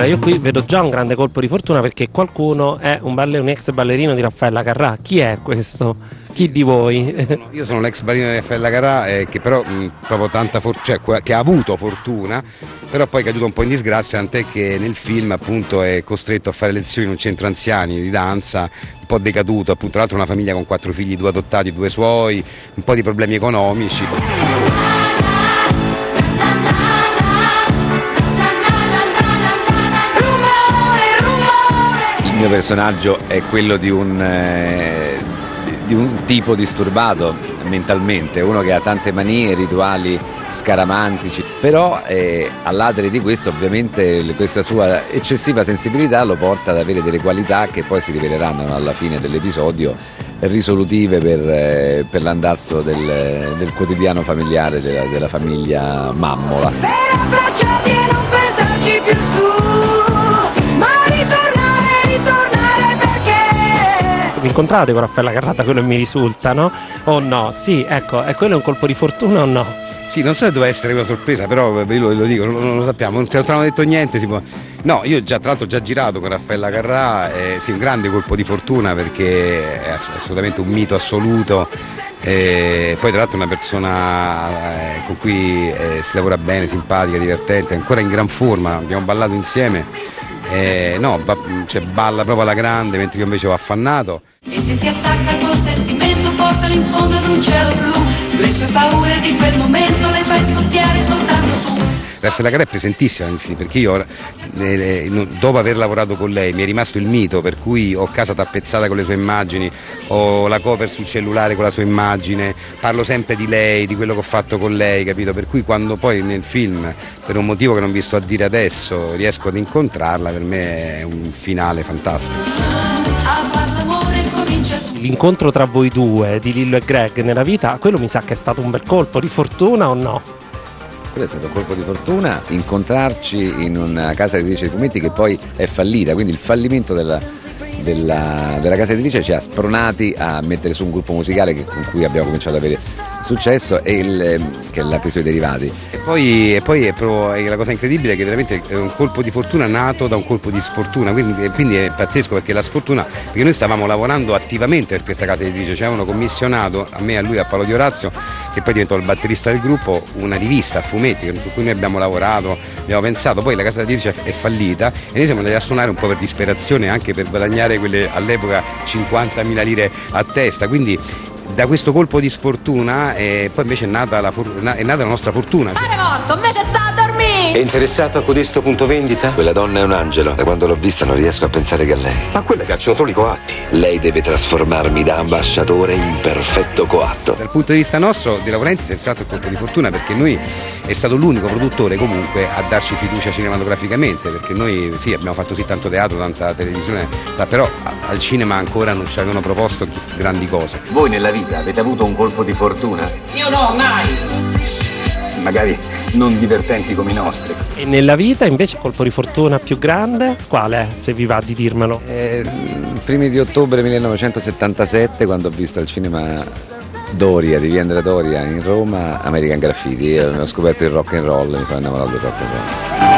Allora, io qui vedo già un grande colpo di fortuna perché qualcuno è un, balle- un ex ballerino di Raffaella Carrà. Chi è questo? Chi di voi? Io sono l'ex ballerino di Raffaella Carrà eh, che però mh, proprio tanta for- cioè, che ha avuto fortuna, però poi è caduto un po' in disgrazia, tant'è che nel film appunto è costretto a fare lezioni in un centro anziani di danza, un po' decaduto, appunto tra l'altro una famiglia con quattro figli, due adottati, due suoi, un po' di problemi economici. Mio personaggio è quello di un, eh, di- un tipo disturbato mentalmente, uno che ha tante manie, rituali scaramantici, però eh, all'adere di questo ovviamente questa sua eccessiva sensibilità lo porta ad avere delle qualità che poi si riveleranno alla fine dell'episodio risolutive per, eh, per l'andazzo del, del quotidiano familiare della, della famiglia Mammola. Per Vi incontrate con Raffaella Carrà da quello mi risulta, no? O no? Sì, ecco, e quello è un colpo di fortuna o no? Sì, non so se doveva essere una sorpresa, però ve lo, lo dico, non, lo sappiamo, non, non hanno detto niente. Può... No, io già, tra l'altro ho già girato con Raffaella Carrà, eh, sì, un grande colpo di fortuna perché è ass- assolutamente un mito assoluto. eh, poi tra l'altro una persona eh, con cui eh, si lavora bene, simpatica, divertente, ancora in gran forma, abbiamo ballato insieme. Eh, no, ba- cioè, balla proprio alla grande mentre io invece ho affannato. E se si attacca col sentimento portalo in fondo ad un cielo blu Le sue paure di quel momento le fai scoppiare soltanto tu Raffaella Carrà è presentissima film perché io dopo aver lavorato con lei mi è rimasto il mito per cui ho casa tappezzata con le sue immagini, ho la cover sul cellulare con la sua immagine, parlo sempre di lei, di quello che ho fatto con lei, capito? Per cui quando poi nel film, per un motivo che non vi sto a dire adesso, riesco ad incontrarla, per me è un finale fantastico. L'incontro tra voi due, di Lillo e Greg, nella vita, quello mi sa che è stato un bel colpo di fortuna o no? Quello è stato un colpo di fortuna incontrarci in una casa editrice di fumetti che poi è fallita, quindi il fallimento della, della- della casa editrice ci ha spronati a mettere su un gruppo musicale che- con cui abbiamo cominciato ad avere successo e il, che è l'arte dei derivati. E poi, e poi è proprio- è la cosa incredibile che veramente è un colpo di fortuna nato da un colpo di sfortuna, quindi, e quindi è pazzesco perché la sfortuna, perché noi stavamo lavorando attivamente per questa casa editrice, ci avevano commissionato a me, a lui, a Paolo Di Orazio, che poi diventò il batterista del gruppo, una rivista a fumetti con cui noi abbiamo lavorato, abbiamo pensato, poi la casa editrice è fallita e noi siamo andati a suonare un po' per disperazione anche per guadagnare quelle all'epoca 50.000 lire a testa, quindi da questo colpo di sfortuna eh, poi invece è nata, la è nata la nostra fortuna. È morto, invece sta a dormire È interessato a codesto punto vendita? Quella donna è un angelo. Da quando l'ho vista non riesco a pensare che a lei. Ma quelle piacciono solo i coatti. Lei deve trasformarmi da ambasciatore in perfetto coatto. Dal punto di vista nostro, De Laurentiis è stato il colpo di fortuna perché noi è stato l'unico produttore comunque a darci fiducia cinematograficamente, perché noi sì abbiamo fatto sì tanto teatro, tanta televisione, ma però al cinema ancora non ci avevano proposto grandi cose. Voi nella vita avete avuto un colpo di fortuna? Io no, mai magari non divertenti come i nostri. E nella vita invece colpo di fortuna più grande? Qual è, se vi va di dirmelo? Eh, primi di ottobre 1977 quando ho visto al cinema Doria, di via Andrea Doria in Roma, American Graffiti, ho scoperto il rock and roll, mi sono innamorato del rock and roll.